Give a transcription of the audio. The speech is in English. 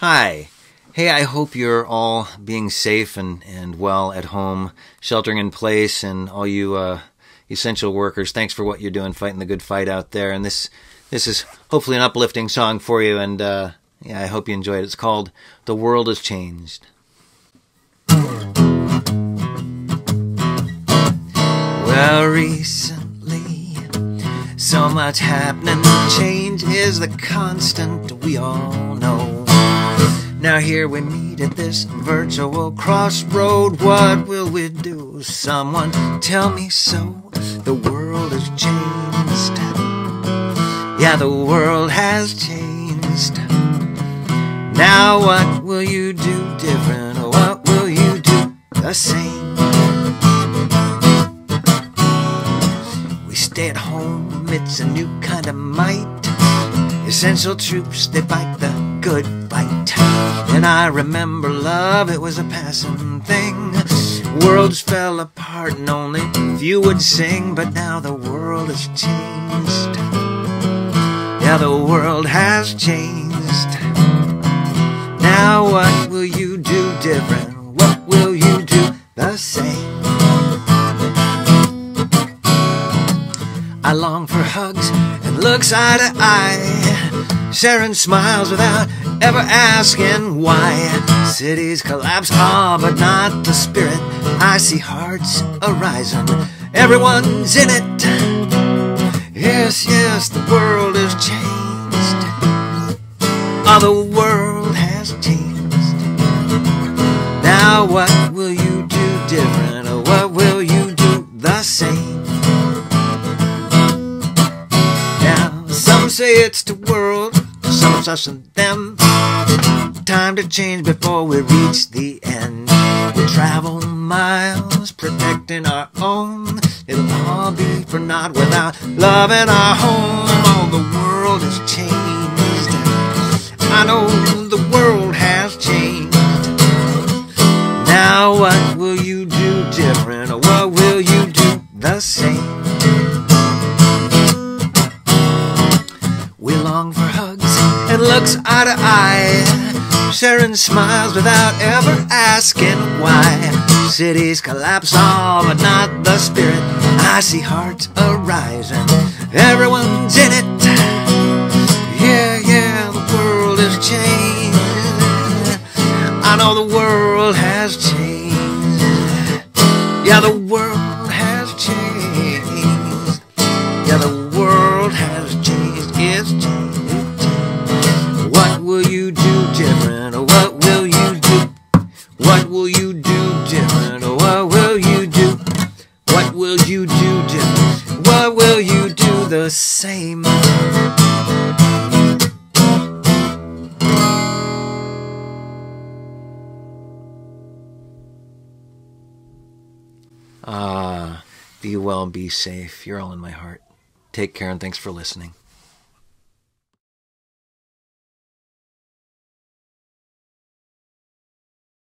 Hi. Hey, I hope you're all being safe and, and well at home, sheltering in place, and all you uh, essential workers. Thanks for what you're doing, fighting the good fight out there. And this this is hopefully an uplifting song for you. And uh, yeah, I hope you enjoy it. It's called "The World Has Changed." Well, recently, so much happening. Change is the constant we all know. Now here we meet at this virtual crossroad. What will we do? Someone tell me so. The world has changed. Yeah, the world has changed. Now what will you do different? Or what will you do the same? We stay at home, it's a new kind of might. Essential troops, they fight the good fight. And I remember love, it was a passing thing. Worlds fell apart and only few would sing, but now the world has changed. Yeah, the world has changed. Now what will you do different? What will you do the same? I long for hugs and looks eye to eye, sharing smiles without ever asking why. Cities collapse, ah, but not the spirit. I see hearts arising, everyone's in it. Yes, yes, the world has changed. Oh, the world has changed. Now, what will you do different, or what will you do the same? Now, some say it's the world, some us and them. Time to change before we reach the end. We travel miles, protecting our own. It'll all be for naught without love in our home. Oh, the world has changed. I know the world has changed. Now what will you do different, or what will you do the same? We long for hugs looks eye to eye, sharing smiles without ever asking why. Cities collapse, all but not the spirit. I see hearts arising, everyone's in it. Yeah, yeah, the world has changed. I know the world has changed. Yeah, the world will you do different? Or what will you do? What will you do different? Or what will you do? What will you do different? What will you do the same? Ah, be well, and be safe. You're all in my heart. Take care and thanks for listening.